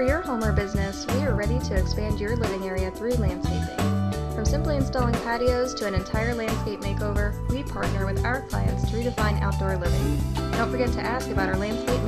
For your home or business, we are ready to expand your living area through landscaping. From simply installing patios to an entire landscape makeover, we partner with our clients to redefine outdoor living. Don't forget to ask about our landscape.